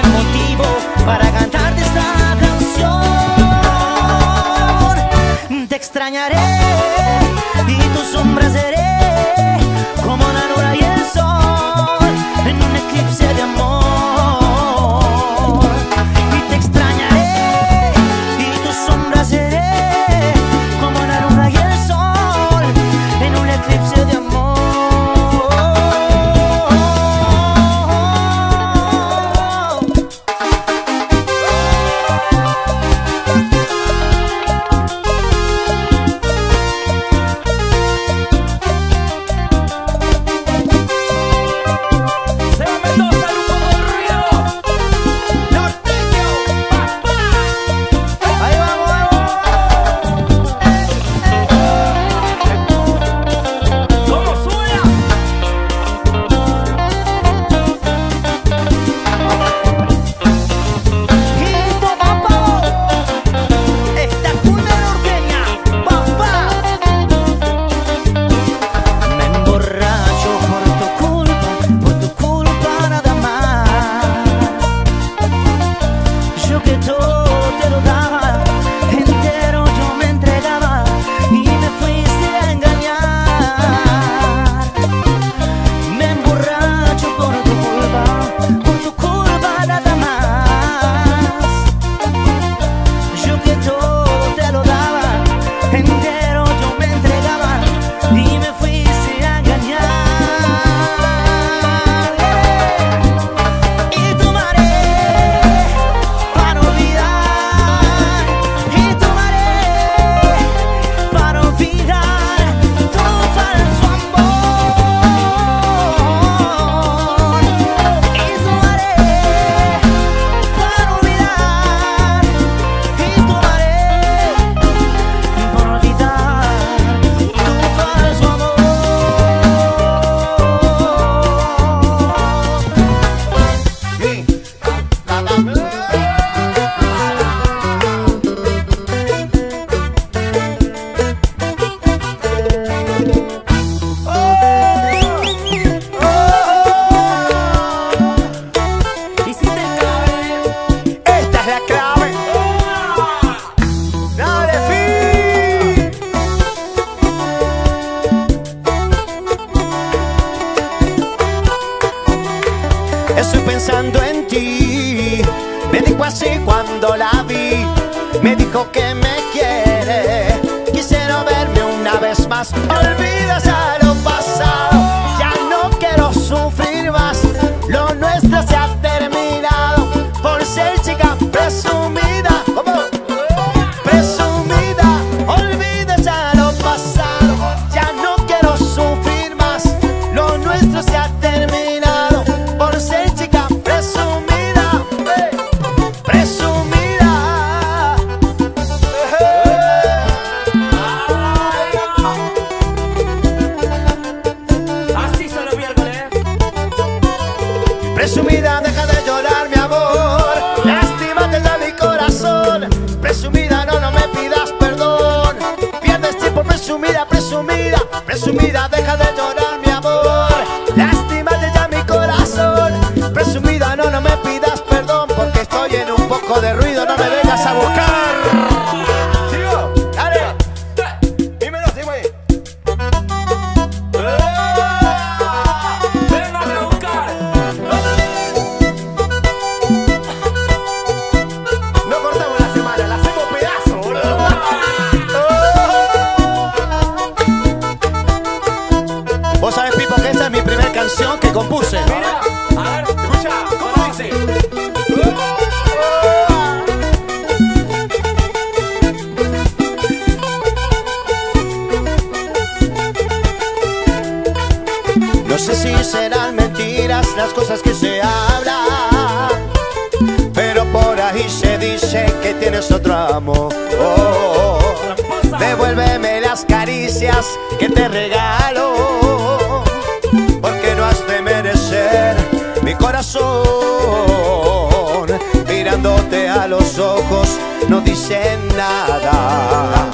buen motivo para cantarte esta canción. pensando en ti. Me dijo así cuando la vi, me dijo que me quiere. Quisiera verme una vez más, olvidas a lo pasado. Ya no quiero sufrir más, lo nuestro se ha terminado por ser chica presunta. Devuélveme las caricias que te regalo Porque no has de merecer mi corazón. Mirándote a los ojos no dicen nada.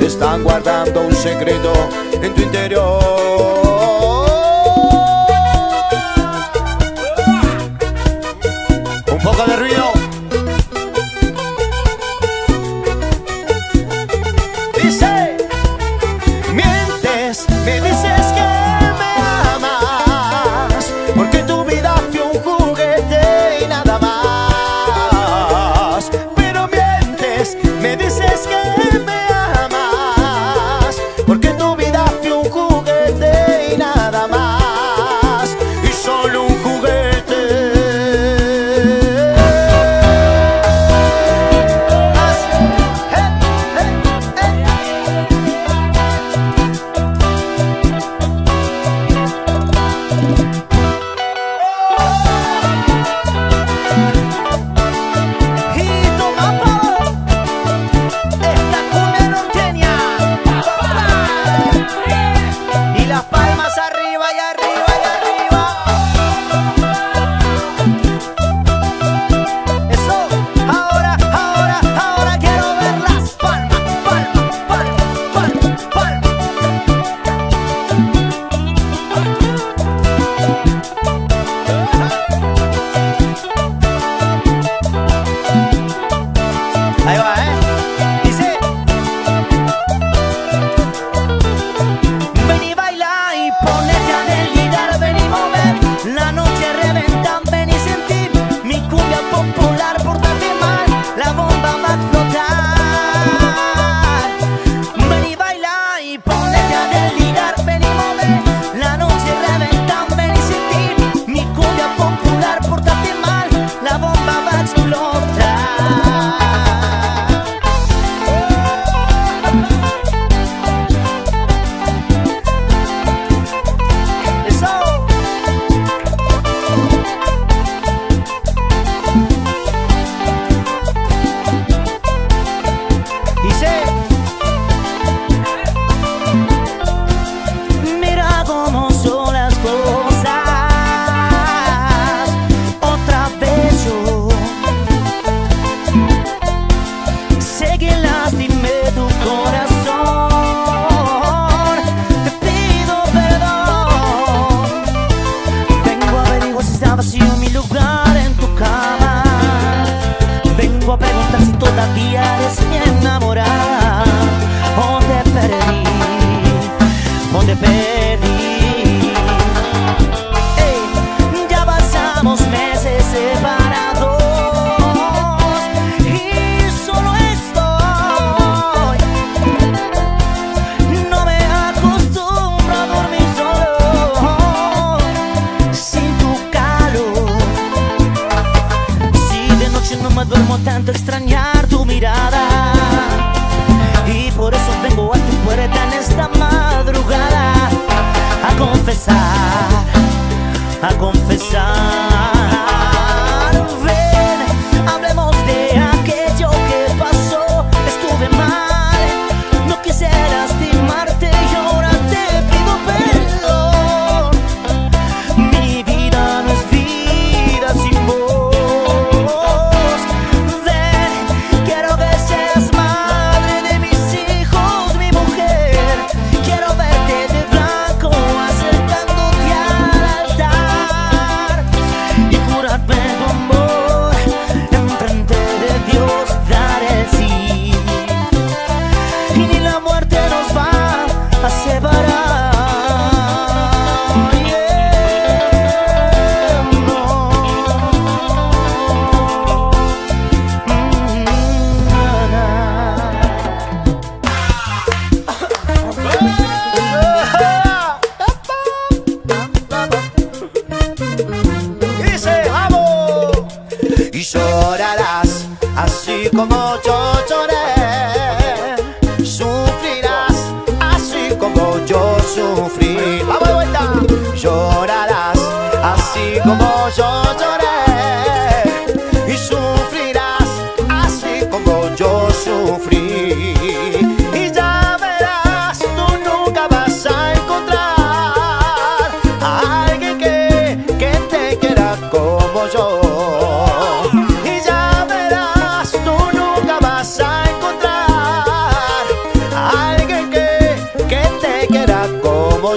Están guardando un secreto en tu interior. Tanto extrañar tu mirada. Y por eso vengo a tu puerta en esta madrugada a confesar, a confesar. Como yo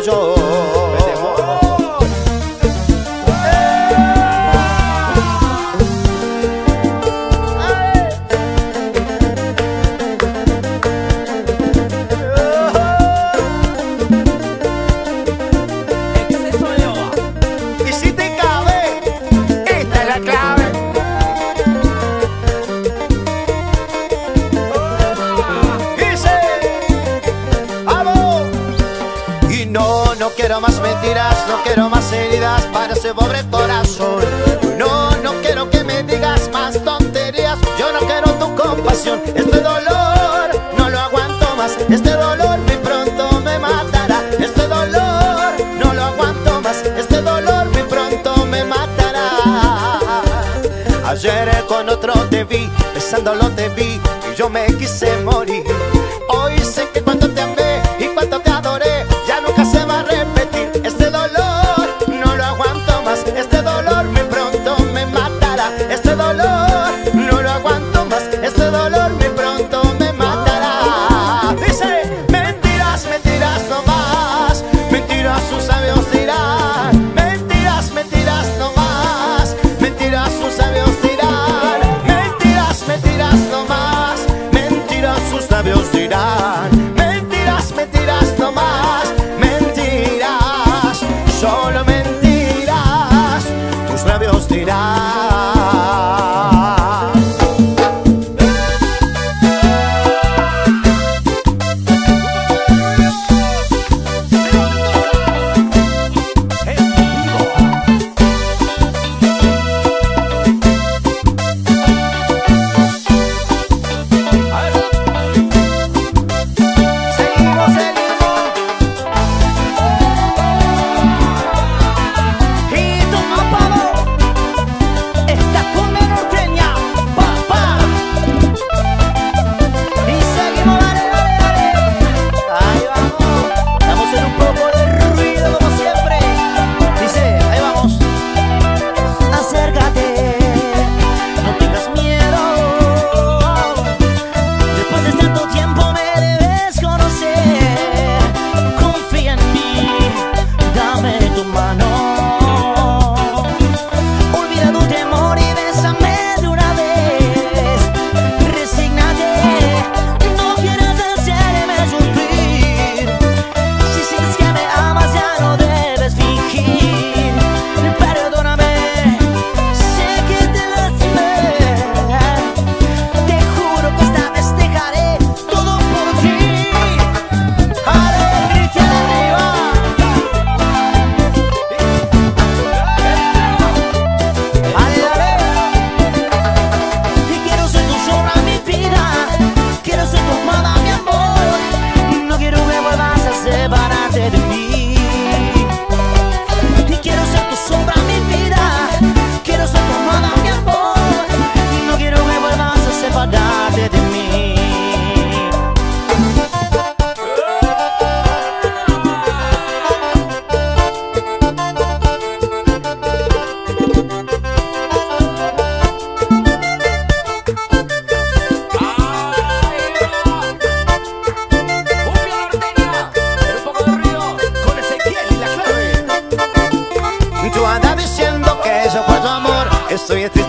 quiero pobre corazón. No, no quiero que me digas más tonterías, yo no quiero tu compasión. Este dolor no lo aguanto más, este dolor muy pronto me matará. Este dolor no lo aguanto más, este dolor muy pronto me matará. Ayer con otro te vi, besándolo te vi y yo me quise morir.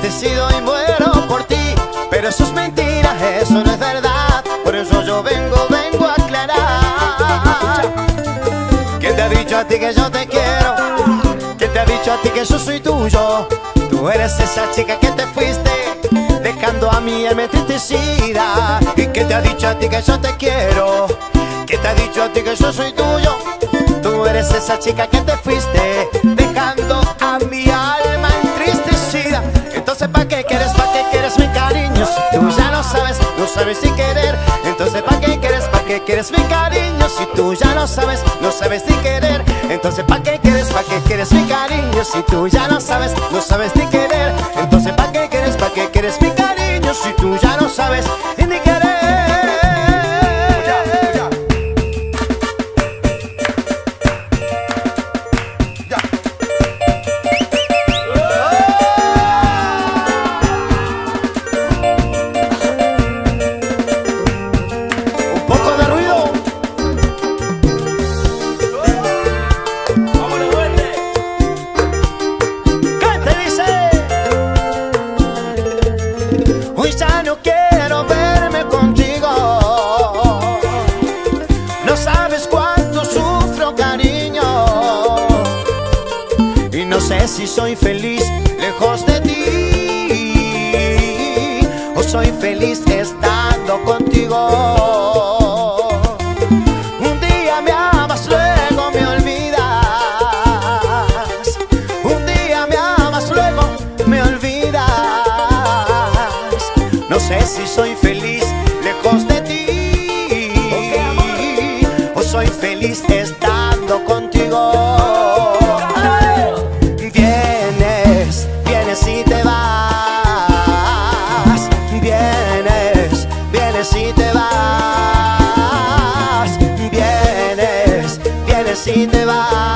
Entristecido y muero por ti. Pero eso es mentira, eso no es verdad. Por eso yo vengo, vengo a aclarar. ¿Quién te ha dicho a ti que yo te quiero? ¿Quién te ha dicho a ti que yo soy tuyo? Tú eres esa chica que te fuiste dejando a mí en entristecida. ¿Y quién te ha dicho a ti que yo te quiero? ¿Quién te ha dicho a ti que yo soy tuyo? Tú eres esa chica que te fuiste dejando a mi entristecida. Entonces, ¿pa' qué quieres? ¿Pa' qué quieres mi cariño? Si tú ya no sabes, no sabes si querer. Entonces, ¿pa' qué quieres? ¿Pa' qué quieres mi cariño? Si tú ya no sabes, no sabes ni querer. Entonces, ¿pa' qué quieres? ¿Pa' qué quieres mi cariño? Si tú ya no sabes, no sabes ni querer. Entonces, ¿pa' qué quieres? ¿Pa' qué quieres mi cariño? Si tú ya no sabes ni querer. Soy feliz lejos de ti. O soy feliz estando contigo. Te vas.